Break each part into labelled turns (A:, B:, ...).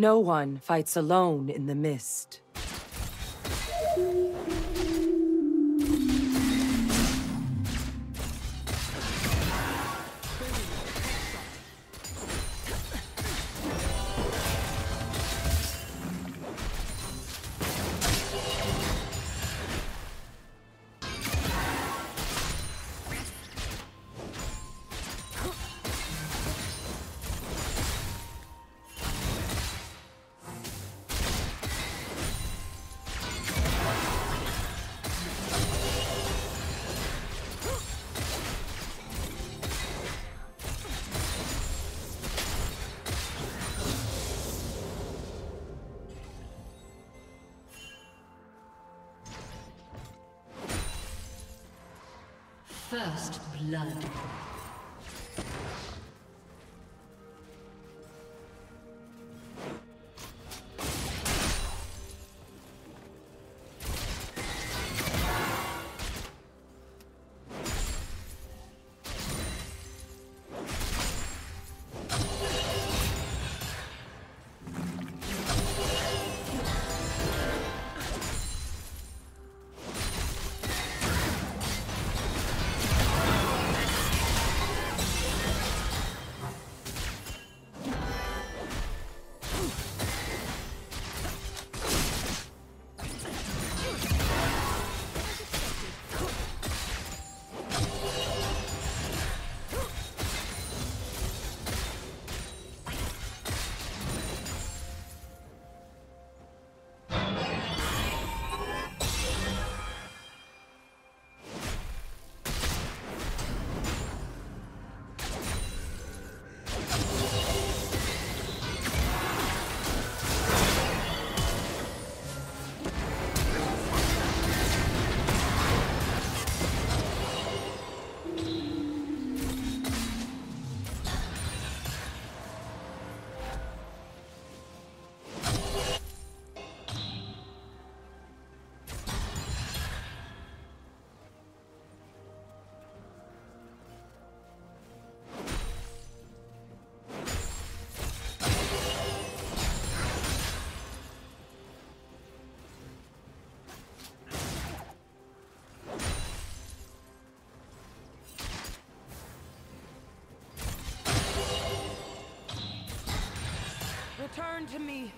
A: No one fights alone in the mist.
B: First blood.
C: Return to me.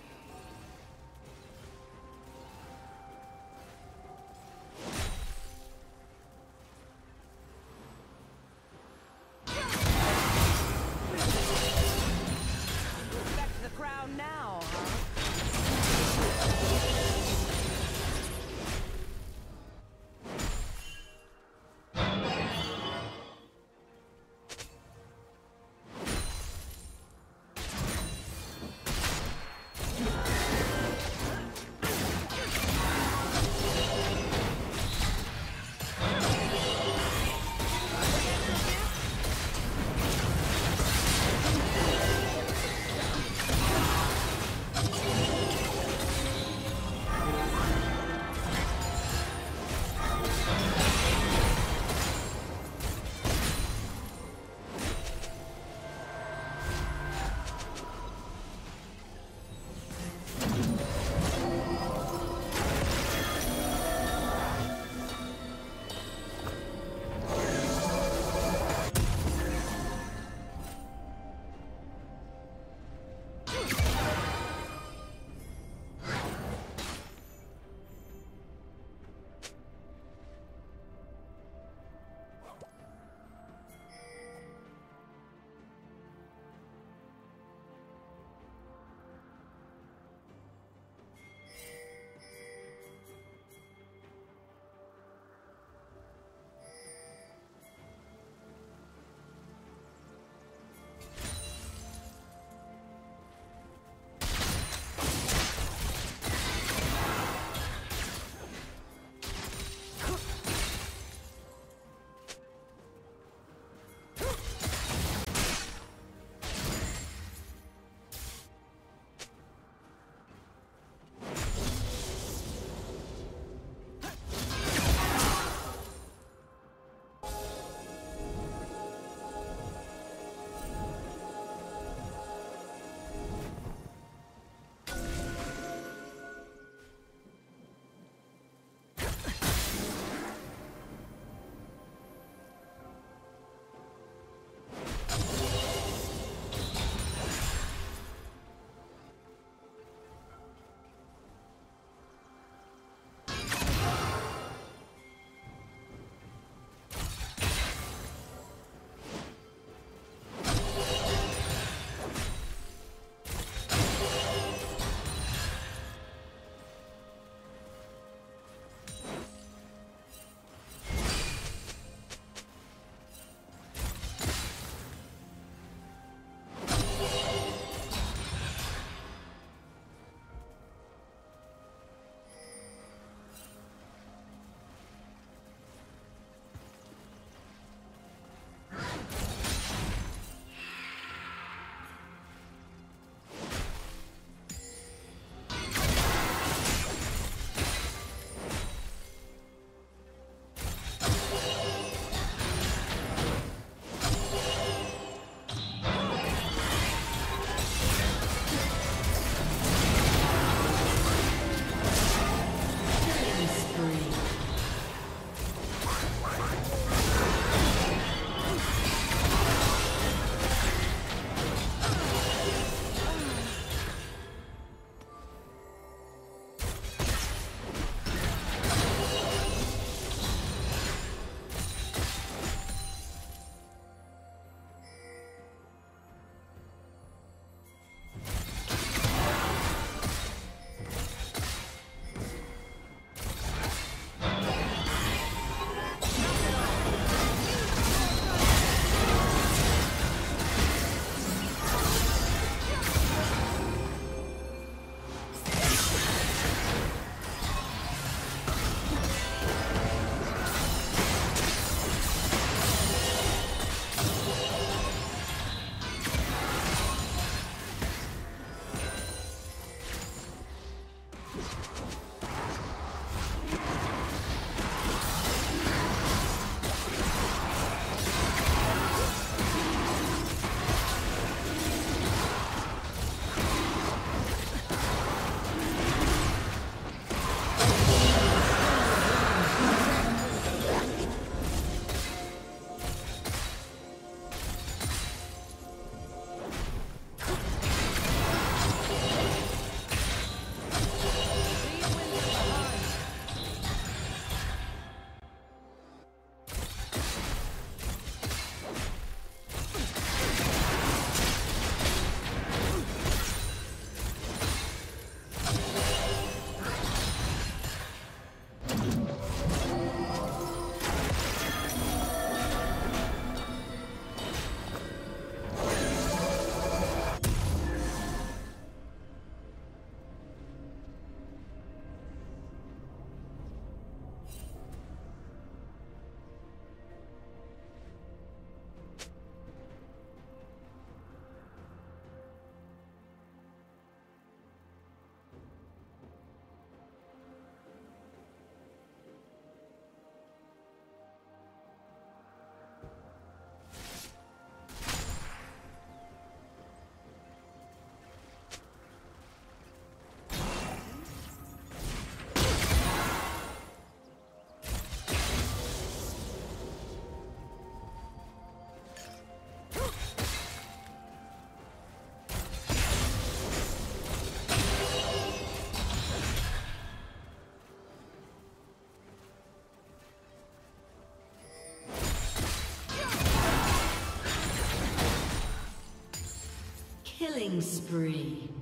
B: Spree.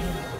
B: Double